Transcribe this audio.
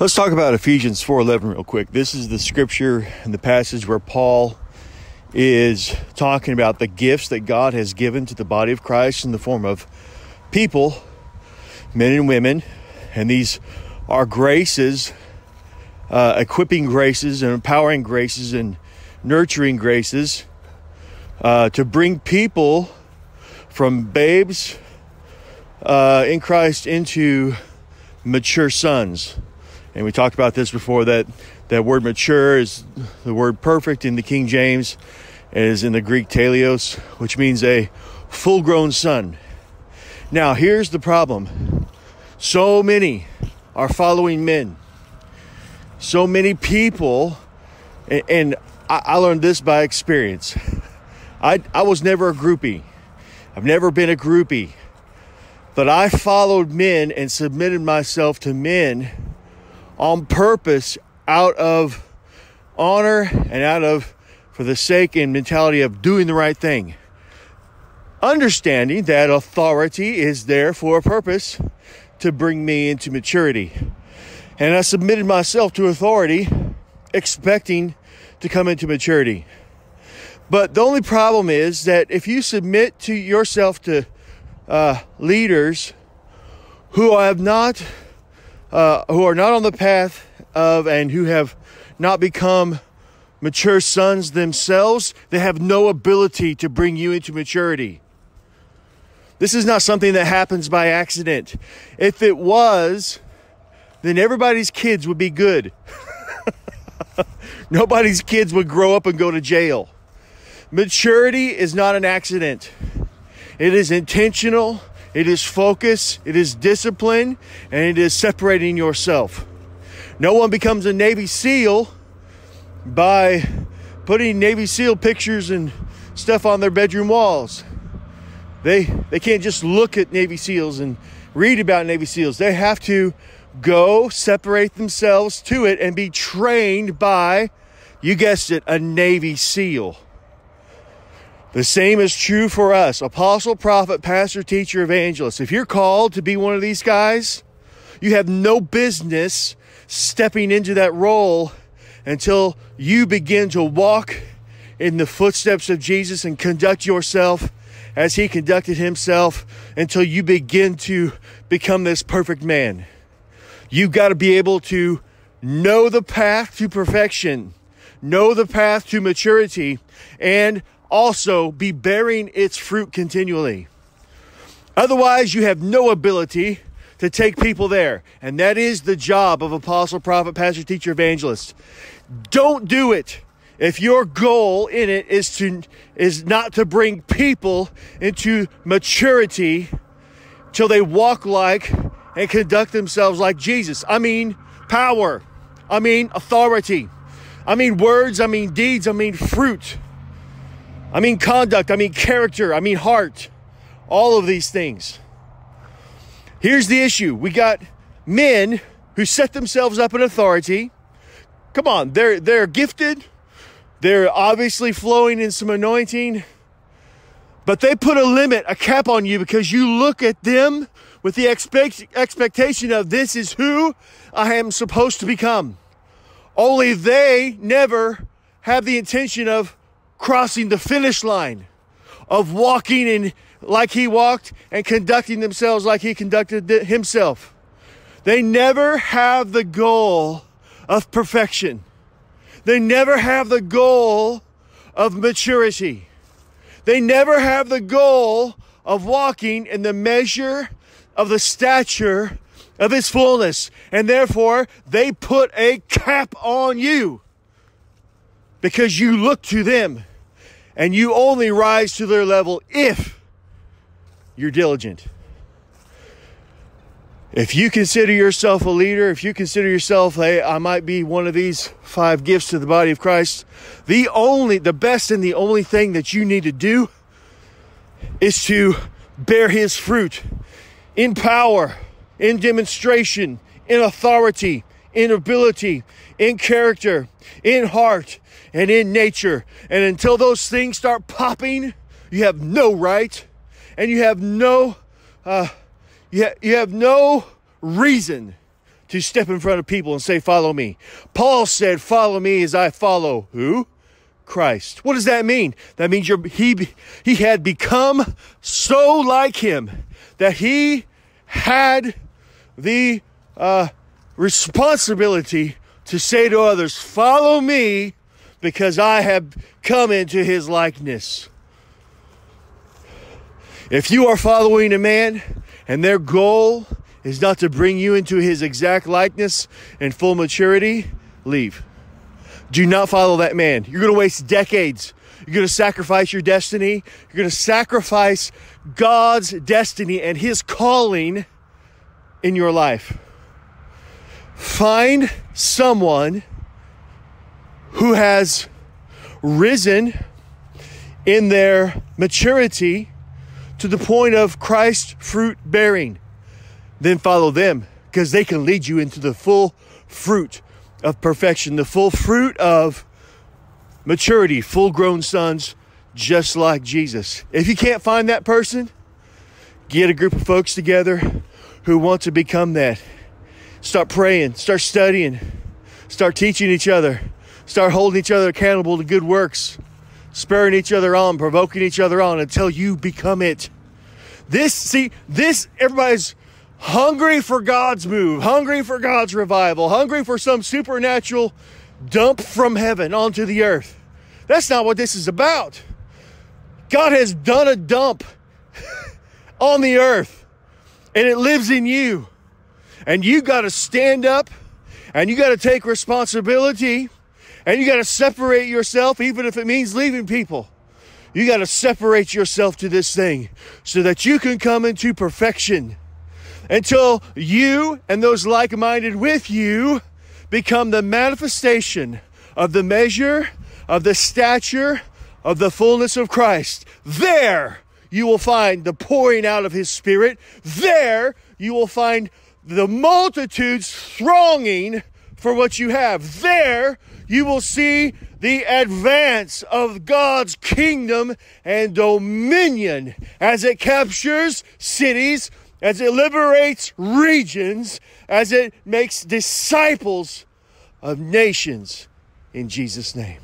Let's talk about Ephesians 4:11 real quick. This is the scripture and the passage where Paul is talking about the gifts that God has given to the body of Christ in the form of people, men and women, and these are graces, uh, equipping graces and empowering graces and nurturing graces uh, to bring people from babes uh, in Christ into mature sons. And we talked about this before that that word mature is the word perfect in the King James is in the Greek teleos, which means a full grown son. Now, here's the problem so many are following men. So many people, and I learned this by experience. I, I was never a groupie. I've never been a groupie. But I followed men and submitted myself to men on purpose out of honor and out of for the sake and mentality of doing the right thing. Understanding that authority is there for a purpose to bring me into maturity. And I submitted myself to authority, expecting to come into maturity. But the only problem is that if you submit to yourself to uh, leaders who have not, uh, who are not on the path of, and who have not become mature sons themselves, they have no ability to bring you into maturity. This is not something that happens by accident. If it was, then everybody's kids would be good. Nobody's kids would grow up and go to jail. Maturity is not an accident. It is intentional, it is focus, it is discipline, and it is separating yourself. No one becomes a Navy SEAL by putting Navy SEAL pictures and stuff on their bedroom walls. They they can't just look at Navy SEALs and read about Navy SEALs. They have to go separate themselves to it and be trained by, you guessed it, a Navy SEAL. The same is true for us apostle, prophet, pastor, teacher, evangelist. If you're called to be one of these guys, you have no business stepping into that role until you begin to walk in the footsteps of Jesus and conduct yourself as he conducted himself until you begin to become this perfect man. You've got to be able to know the path to perfection, know the path to maturity, and also be bearing its fruit continually. Otherwise, you have no ability to take people there. And that is the job of apostle, prophet, pastor, teacher, evangelist. Don't do it if your goal in it is to is not to bring people into maturity till they walk like and conduct themselves like Jesus. I mean power. I mean authority. I mean words, I mean deeds, I mean fruit. I mean conduct, I mean character, I mean heart. All of these things. Here's the issue. We got men who set themselves up in authority. Come on, they're they're gifted, they're obviously flowing in some anointing, but they put a limit, a cap on you because you look at them with the expect, expectation of this is who I am supposed to become. Only they never have the intention of crossing the finish line, of walking in like he walked and conducting themselves like he conducted himself. They never have the goal of perfection. They never have the goal of maturity. They never have the goal of walking in the measure of the stature of his fullness. And therefore, they put a cap on you because you look to them and you only rise to their level if you're diligent. If you consider yourself a leader, if you consider yourself, hey, I might be one of these five gifts to the body of Christ, the only, the best and the only thing that you need to do is to bear his fruit in power, in demonstration, in authority, in ability, in character, in heart, and in nature. And until those things start popping, you have no right and you have no uh, you, ha- you have no reason to step in front of people and say, Follow me. Paul said, Follow me as I follow who? Christ. What does that mean? That means you're, he, he had become so like him that he had the uh, responsibility to say to others, Follow me because I have come into his likeness. If you are following a man and their goal is not to bring you into his exact likeness and full maturity, leave. Do not follow that man. You're going to waste decades. You're going to sacrifice your destiny. You're going to sacrifice God's destiny and his calling in your life. Find someone who has risen in their maturity to the point of Christ fruit bearing. Then follow them because they can lead you into the full fruit of perfection, the full fruit of maturity, full grown sons, just like Jesus. If you can't find that person, get a group of folks together who want to become that. Start praying, start studying, start teaching each other, start holding each other accountable to good works, spurring each other on, provoking each other on until you become it. This, see, this, everybody's hungry for God's move, hungry for God's revival, hungry for some supernatural dump from heaven onto the earth. That's not what this is about. God has done a dump on the earth and it lives in you. And you got to stand up and you got to take responsibility and you got to separate yourself, even if it means leaving people. You got to separate yourself to this thing so that you can come into perfection until you and those like minded with you become the manifestation of the measure of the stature of the fullness of Christ. There you will find the pouring out of His Spirit. There you will find the multitudes thronging for what you have. There you will see the advance of God's kingdom and dominion as it captures cities, as it liberates regions, as it makes disciples of nations in Jesus' name.